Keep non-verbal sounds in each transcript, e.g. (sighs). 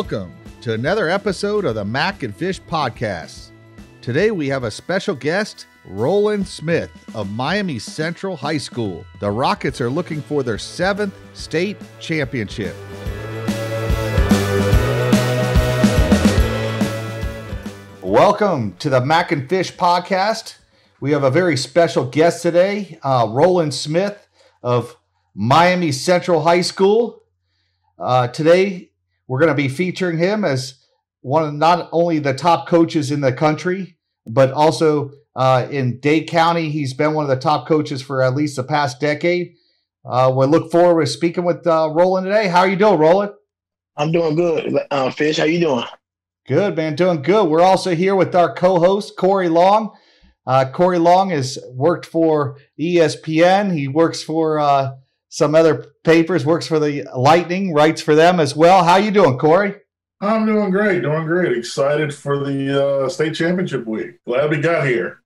Welcome to another episode of the Mack and Fish Podcast. Today we have a special guest, Roland Smith of Miami Central High School. The Rockets are looking for their seventh state championship. Welcome to the Mack and Fish Podcast. We have a very special guest today, uh, Roland Smith of Miami Central High School. Uh, today, we're going to be featuring him as one of not only the top coaches in the country, but also uh, in Dade County. He's been one of the top coaches for at least the past decade. Uh, we look forward to speaking with uh, Roland today. How are you doing, Roland? I'm doing good, uh, Fish. How you doing? Good, man. Doing good. We're also here with our co-host Corey Long. Uh, Corey Long has worked for ESPN. He works for uh, some other papers. Works for the Lightning. Writes for them as well. How you doing, Corey? I'm doing great. Doing great. Excited for the uh, state championship week. Glad we got here.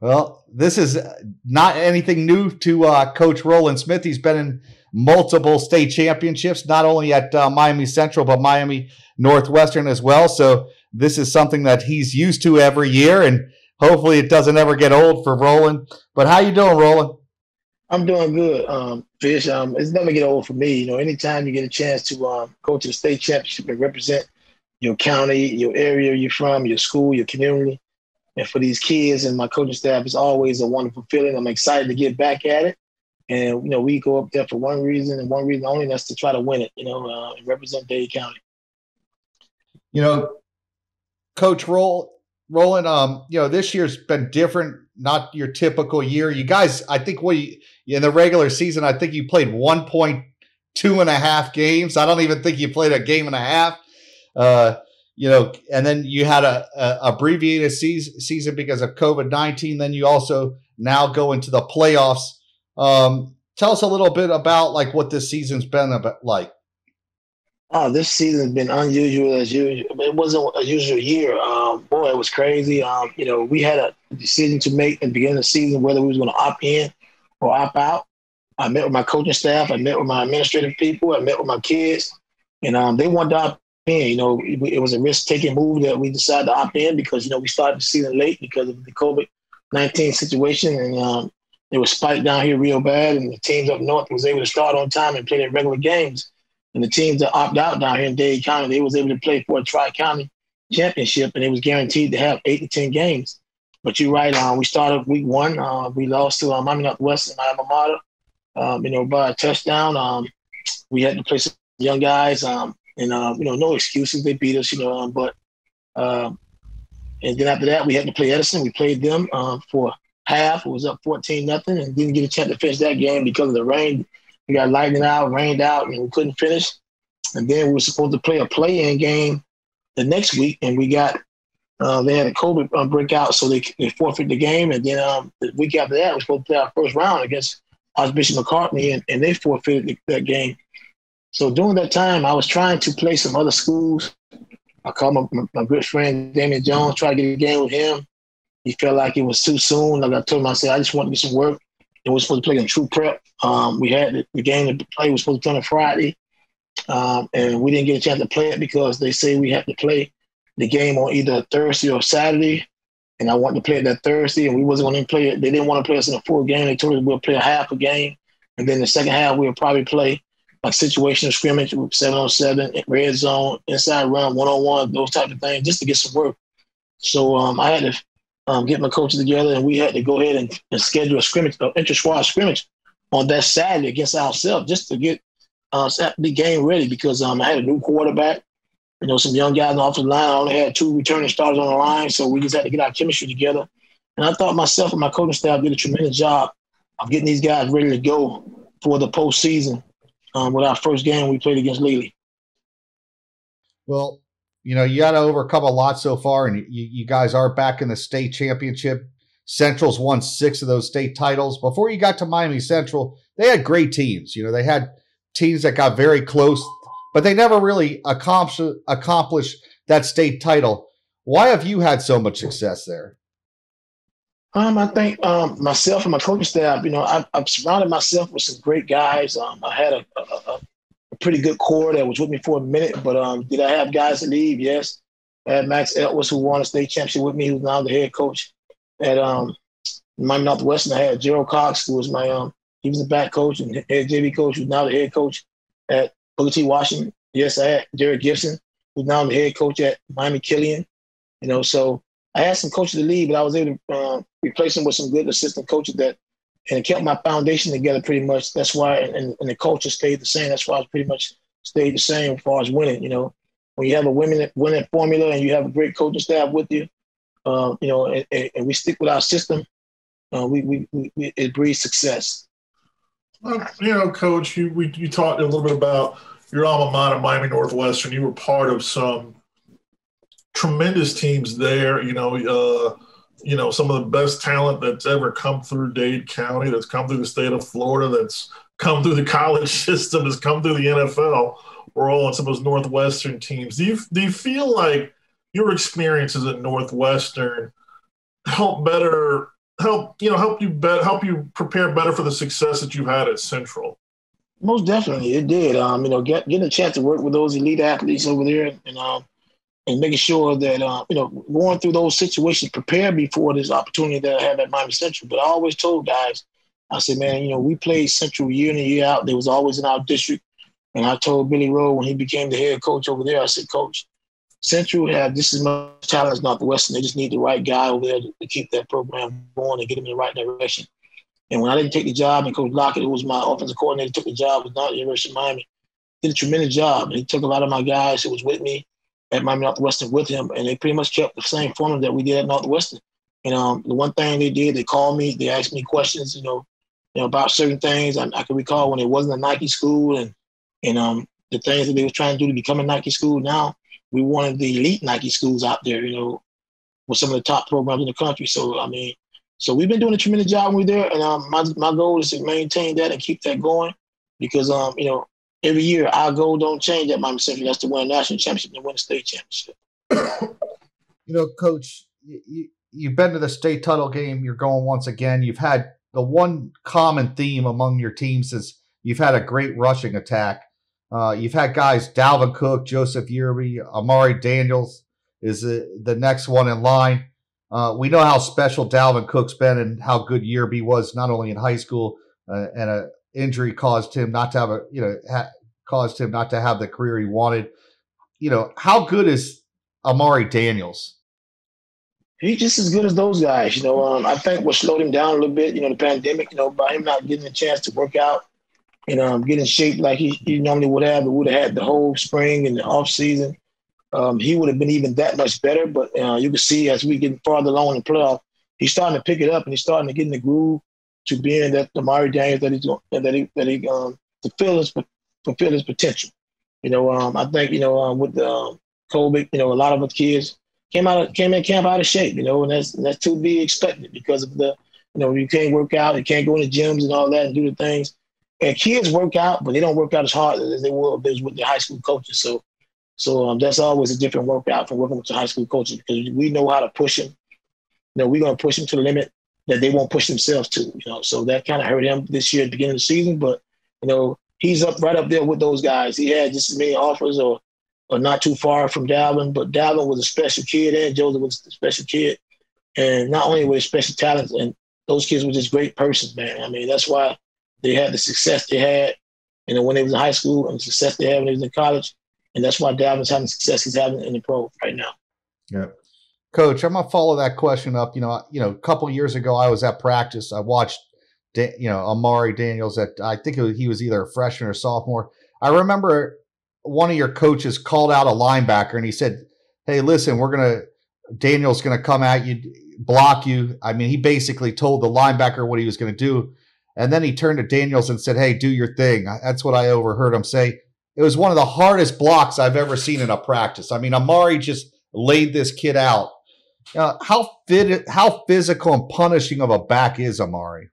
Well, this is not anything new to uh, Coach Roland Smith. He's been in multiple state championships, not only at uh, Miami Central, but Miami Northwestern as well. So this is something that he's used to every year, and hopefully it doesn't ever get old for Roland. But how you doing, Roland? I'm doing good, um, Fish. Um, it's never get old for me. You know, anytime you get a chance to um, go to the state championship and represent your county, your area you're from, your school, your community, and for these kids and my coaching staff, it's always a wonderful feeling. I'm excited to get back at it. And you know, we go up there for one reason and one reason only, that's to try to win it. You know, uh, and represent Dade County. You know, Coach Roll Roland, um, you know, this year's been different, not your typical year. You guys, I think we in the regular season, I think you played one point two and a half games. I don't even think you played a game and a half. Uh, you know, and then you had a, a abbreviated season, because of COVID nineteen. Then you also now go into the playoffs. Um, tell us a little bit about like what this season's been about like. Oh, this season's been unusual as usual. It wasn't a usual year. Um, boy, it was crazy. Um, you know, we had a decision to make at the beginning of the season whether we was going to opt in or opt out. I met with my coaching staff. I met with my administrative people. I met with my kids, and um, they wanted to opt in. You know, it, it was a risk-taking move that we decided to opt in because you know we started the season late because of the COVID nineteen situation, and um, it was spiked down here real bad, and the teams up north was able to start on time and play their regular games. And the teams that opt out down here in Dade County, they was able to play for a tri-county championship, and it was guaranteed to have eight to ten games. But you're right. Um, we started week one. Uh, we lost to um, Miami Northwestern, my alma mater. Um, you know, by a touchdown. Um, we had to play some young guys. Um, and uh, you know, no excuses. They beat us. You know, um, but um, and then after that, we had to play Edison. We played them um, for half. It was up fourteen nothing, and didn't get a chance to finish that game because of the rain. We got lightning out, rained out, and we couldn't finish. And then we were supposed to play a play-in game the next week, and we got uh, they had a COVID uh, breakout, so they, they forfeited the game. And then um, the week after that, we were supposed to play our first round against Archbishop McCarthy, and, and they forfeited the, that game. So during that time, I was trying to play some other schools. I called my, my, my good friend Damian Jones, tried to get a game with him. He felt like it was too soon. Like I told him, I said, I just want to get some work. We were supposed to play in true prep. Um, we had the, the game to play was supposed to play on a Friday. Um, and we didn't get a chance to play it because they say we had to play the game on either Thursday or Saturday. And I wanted to play it that Thursday, and we wasn't going to play it. They didn't want to play us in a full game. They told us we'll play a half a game, and then the second half we'll probably play like situational scrimmage, seven on seven, red zone, inside run, one on one, those type of things, just to get some work. So um, I had to um, get my coaches together, and we had to go ahead and, and schedule a scrimmage, an inter squad scrimmage on that Saturday against ourselves, just to get uh, the game ready because um, I had a new quarterback. You know, some young guys off the line. I only had two returning starters on the line, so we just had to get our chemistry together. And I thought myself and my coaching staff did a tremendous job of getting these guys ready to go for the postseason. Um, with our first game, we played against Lely. Well, you know, you got to overcome a lot so far, and you, you guys are back in the state championship. Central's won six of those state titles. Before you got to Miami Central, they had great teams. You know, they had teams that got very close, but they never really accomplished accomplished that state title. Why have you had so much success there? Um, I think um, myself and my coaching staff, you know, I've, I've, surrounded myself with some great guys. Um, I had a, a, a, pretty good core that was with me for a minute. But um, did I have guys to leave? Yes. I had Max Edwards, who won a state championship with me, who's now the head coach at um, Miami Northwestern. I had Gerald Cox, who was my um, he was the back coach and head JV coach, who's now the head coach at Booker T. Washington. Yes, I had Jared Gibson, who's now the head coach at Miami Killian. You know, so I had some coaches to leave, but I was able to uh, replace them with some good assistant coaches that and it kept my foundation together pretty much. That's why, and, and the culture stayed the same. That's why I pretty much stayed the same as far as winning. You know, when you have a winning winning formula and you have a great coaching staff with you, uh, you know, and, and, we stick with our system, uh, we, we, we, it breeds success. Well, you know, Coach, you we you talked a little bit about your alma mater, Miami Northwestern. You were part of some tremendous teams there. You know. Uh, you know, some of the best talent that's ever come through Dade County, that's come through the state of Florida, that's come through the (laughs) college system, has come through the NFL. We're all on some of those Northwestern teams. Do you do you feel like your experiences at Northwestern help better help you know help you better help you prepare better for the success that you've had at Central? Most definitely, it did. Um, you know, get, getting a chance to work with those elite athletes over there, and um, and making sure that uh, you know going through those situations, prepare before this opportunity that I have at Miami Central. But I always told guys, I said, man, you know, we played Central year in and year out. They was always in our district. And I told Billy Rolle when he became the head coach over there, I said, Coach, Central have just as much talent as Northwestern. They just need the right guy over there to, keep that program going and get them in the right direction. And when I didn't take the job, and Coach Lockette, who was my offensive coordinator, took the job with the University of Miami, did a tremendous job. And he took a lot of my guys who was with me at Miami Northwestern with him, and they pretty much kept the same formula that we did at Northwestern. And um, the one thing they did, they called me, they asked me questions, you know, you know about certain things. I, I can recall when it wasn't a Nike school, and and um, the things that they were trying to do to become a Nike school. Now we wanted the elite Nike schools out there, you know, with some of the top programs in the country. So I mean, so we've been doing a tremendous job when we're there, and um, my my goal is to maintain that and keep that going, because um, you know, every year our goal don't change at Miami Central. That's to win a national championship and win a state championship. (coughs) You know, Coach, you, you've been to the state title game. You're going once again. You've had the one common theme among your teams is you've had a great rushing attack. Uh, you've had guys Dalvin Cook, Joseph Yearby, Amari Daniels is the, the next one in line. Uh, we know how special Dalvin Cook's been and how good Yearby was not only in high school uh, and a injury caused him not to have a you know ha- caused him not to have the career he wanted. You know, how good is Amari Daniels? He's just as good as those guys. You know, um, I think what slowed him down a little bit, you know, the pandemic, you know, by him not getting a chance to work out, you know, get in shape like he, he normally would have, would have had the whole spring and the off season. Um, he would have been even that much better. But uh, you can see as we get farther along in the playoff, he's starting to pick it up and he's starting to get in the groove to being that Amari Daniels that he's that he that he um fulfill his fulfill his potential. You know, um, I think you know um, with the um, COVID, you know, a lot of the kids came out of, came in camp out of shape. You know, and that's that's to be expected because of the you know you can't work out, you can't go into gyms and all that and do the things. And kids work out, but they don't work out as hard as they was with their high school coaches. So, so um, that's always a different workout from working with the high school coaches because we know how to push them. You know, we're gonna push them to the limit that they won't push themselves to. You know, so that kind of hurt him this year at the beginning of the season. But you know, he's up right up there with those guys. He had just as many offers or or not too far from Dalvin, but Dalvin was a special kid and Joseph was a special kid. And not only were they special talents, and those kids were just great persons, man. I mean, that's why they had the success they had, you know, when they was in high school and the success they had when they was in college. And that's why Dalvin's having success he's having in the pro right now. Yeah. Coach, I'm gonna follow that question up. You know, you know, a couple years ago, I was at practice. I watched, you know, Amari Daniels. At I think was, he was either a freshman or sophomore. I remember one of your coaches called out a linebacker and he said, "Hey, listen, we're gonna Daniel's gonna come at you, block you." I mean, he basically told the linebacker what he was gonna do, and then he turned to Daniels and said, "Hey, do your thing." That's what I overheard him say. It was one of the hardest blocks I've ever seen in a practice. I mean, Amari just laid this kid out uh, how fit, how physical and punishing of a back is Amari?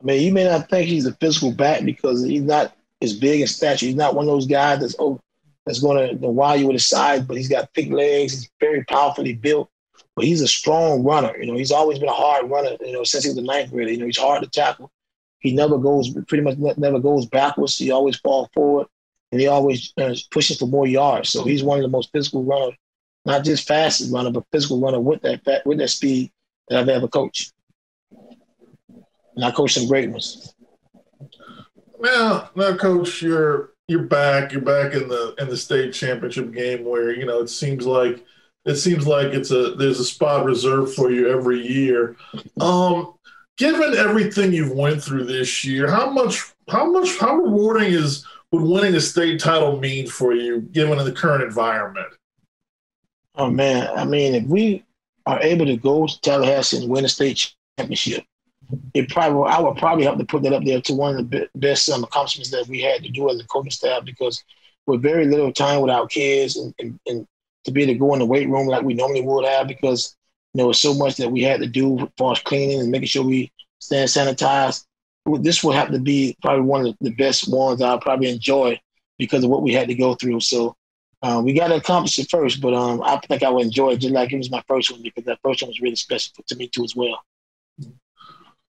I mean, you may not think he's a physical back because he's not as big in stature. He's not one of those guys that's oh, that's going to wow you with his size, but he's got thick legs. He's very powerfully built, but he's a strong runner. You know, he's always been a hard runner. You know, since he was a ninth grader. You know, he's hard to tackle. He never goes, pretty much never goes backwards. He always falls forward. and he always uh, pushing for more yards. So he's one of the most physical runners, not just fastest runner, but physical runner with that with that speed that I've ever coached. And I coached some great ones. Now, now, coach, you're you're back. You're back in the in the state championship game where you know it seems like it seems like it's a there's a spot reserved for you every year. Um, given everything you've went through this year, how much how much how rewarding is would winning a state title mean for you given the current environment? Oh man, I mean, if we are able to go to Tallahassee and win a state championship, it probably I would probably have to put that up there to one of the best um, accomplishments that we had to do as a coaching staff because with very little time with our kids and, and, and to be able to go in the weight room like we normally would have because you know, so much that we had to do as far as cleaning and making sure we stand sanitized. This will have to be probably one of the best ones I'll probably enjoy because of what we had to go through. So um, we got to accomplish it first, but um, I think I would enjoy it just like it was my first one because that first one was really special to me too as well.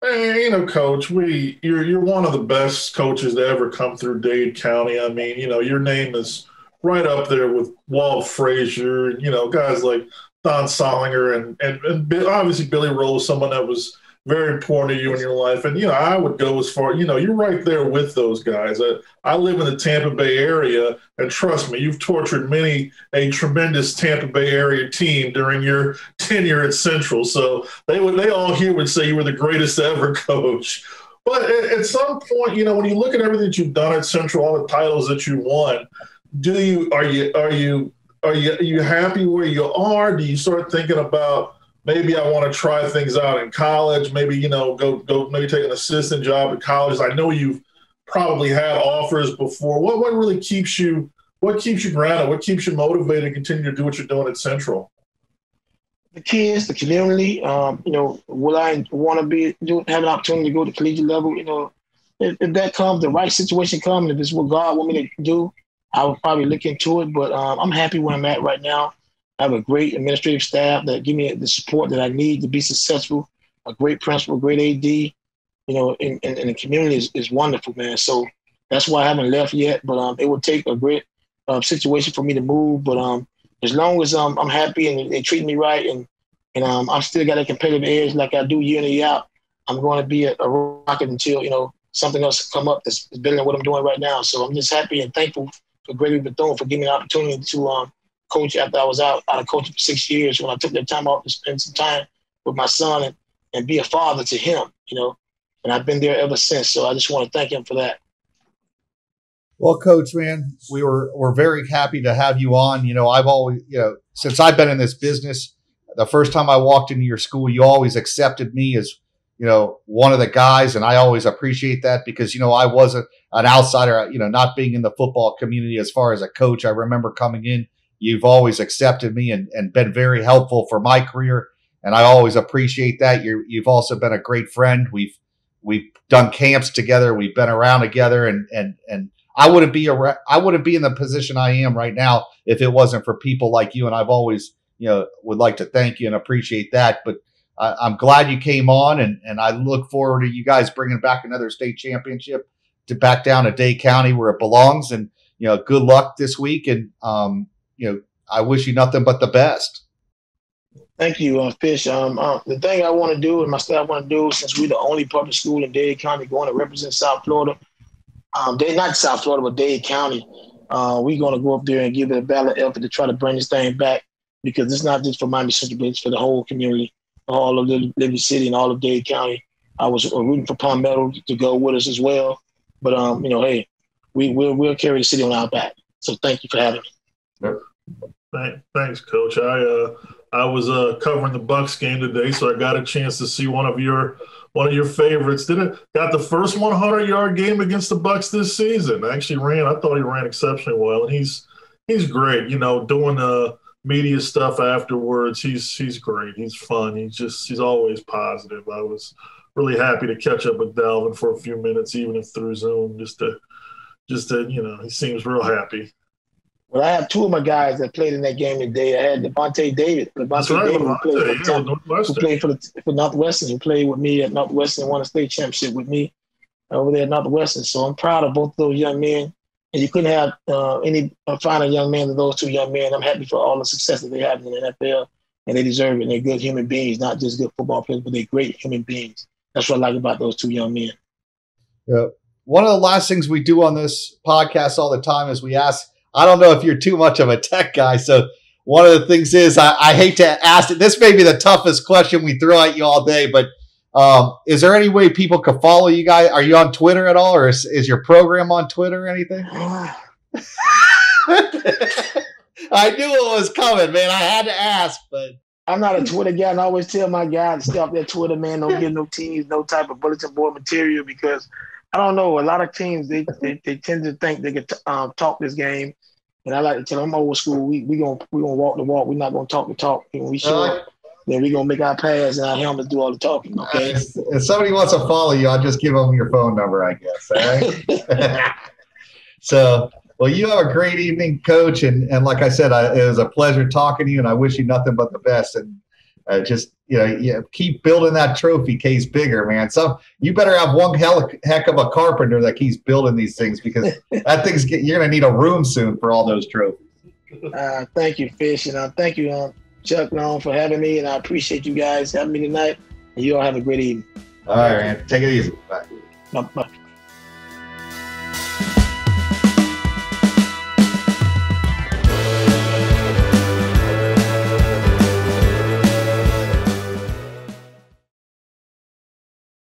Hey, you know, Coach, we you're you're one of the best coaches to ever come through Dade County. I mean, you know, your name is right up there with Walt Frazier, and you know, guys like Don Soldinger and, and, and obviously Billy Rolle, someone that was very important to you in your life. And, you know, I would go as far, you know, you're right there with those guys. I, I live in the Tampa Bay area, and trust me, you've tortured many a tremendous Tampa Bay area team during your tenure at Central. So they would, they all here would say you were the greatest ever (laughs) coach. But at, at some point, you know, when you look at everything that you've done at Central, all the titles that you won, do you, are you, are you, are you, are you happy where you are? Do you start thinking about maybe I want to try things out in college? Maybe you know go go maybe take an assistant job at college. I know you've probably had offers before. What what really keeps you what keeps you grounded? What keeps you motivated to continue to do what you're doing at Central? The kids, the community. Um, you know, will I want to be do have an opportunity to go to collegiate level? You know, if, if that comes, the right situation comes, if it's what God want me to do, I would probably look into it, but um, I'm happy where I'm at right now. I have a great administrative staff that give me the support that I need to be successful. A great principal, great AD, you know, and, and, and the community is, is wonderful, man. So that's why I haven't left yet. But um, it would take a great uh, situation for me to move. But um, as long as um, I'm happy and they treat me right, and and um, I'm still got a competitive edge like I do year in and year out, I'm going to be a, a rocket until you know something else come up that's better than what I'm doing right now. So I'm just happy and thankful for Gregory Bethune for giving me the opportunity to um, coach after I was out, out of coaching for six years when I took that time off to spend some time with my son and, and be a father to him, you know. And I've been there ever since. So I just want to thank him for that. Well, coach, man, we were we're very happy to have you on. You know, I've always, you know, since I've been in this business, the first time I walked into your school, you always accepted me as you know, one of the guys, and I always appreciate that because you know I wasn't an outsider, you know, not being in the football community as far as a coach. I remember coming in, you've always accepted me and, and been very helpful for my career, and I always appreciate that. you you've also been a great friend. We've we've done camps together, we've been around together, and and and I wouldn't be a I wouldn't be in the position I am right now if it wasn't for people like you. And I've always you know would like to thank you and appreciate that, but I, am glad you came on, and and I look forward to you guys bringing back another state championship to back down to Dade County where it belongs. And you know, good luck this week, and um, you know, I wish you nothing but the best. Thank you, uh, Fish. Um, uh, the thing I want to do and my staff want to do, since we're the only public school in Dade County going to represent South Florida, um, they not South Florida, but Dade County. Uh, we're going to go up there and give it a ballot effort to try to bring this thing back because it's not just for Miami Central, but it's for the whole community all of Liberty City and all of Dade County. I was rooting for Palmetto to go with us as well. But um, you know, hey, we will we'll carry the city on our back. So thank you for having me. Thanks, Coach. I uh, I was uh, covering the Bucks game today, so I got a chance to see one of your one of your favorites. Did it got the first 100 yard game against the Bucks this season? I actually ran. I thought he ran exceptionally well, and he's he's great. You know, doing uh media stuff afterwards. He's he's great. He's fun. He's just he's always positive. I was really happy to catch up with Dalvin for a few minutes, even if through Zoom, just to just to you know he seems real happy. Well, I have two of my guys that played in that game today. I had Lavonte David, Lavonte right, David, who played, for, yeah, who played for, the, for Northwestern, who played with me at Northwestern, won a state championship with me over there at Northwestern. So I'm proud of both those young men. and you couldn't have uh, any finer young man than those two young men. I'm happy for all the success that they have in the NFL, and they deserve it. And they're good human beings, not just good football players, but they're great human beings. That's what I like about those two young men. Yeah. One of the last things we do on this podcast all the time is we ask. I don't know if you're too much of a tech guy, so one of the things is I, I hate to ask it. This may be the toughest question we throw at you all day, but um, is there any way people could follow you guys? Are you on Twitter at all, or is, is your program on Twitter or anything? (sighs) (laughs) I knew it was coming, man. I had to ask, but I'm not a Twitter guy, and I always tell my guys to stay off their Twitter, man. Don't get no teams, no type of bulletin board material because I don't know. A lot of teams they they, they tend to think they can t- um, talk this game, and I like to tell them I'm old school. We we gonna we gonna walk the walk. We're not gonna talk the talk. When we show up, then we gonna make our pass and our helmets do all the talking. Okay. if, if somebody wants to follow you, I'll just give them your phone number, I guess. All right. (laughs) (laughs) so, well, you have a great evening, Coach, and and like I said, I, it was a pleasure talking to you, and I wish you nothing but the best. And uh, just you know, yeah, keep building that trophy case bigger, man. So you better have one hell, heck of a carpenter that keeps building these things because (laughs) that thing's get, you're gonna need a room soon for all those trophies. Uh, thank you, Fish, and uh, thank you, um, Chuck, Long, for having me, and I appreciate you guys having me tonight. And you all have a great evening. All right, man. Take it easy. Bye. Bye.